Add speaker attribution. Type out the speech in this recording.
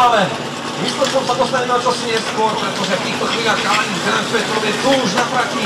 Speaker 1: ale myslel som sa dostane na čosi neskôr, pretože v týchto chvíľach chalani z Grand Petrovie sú už na trati.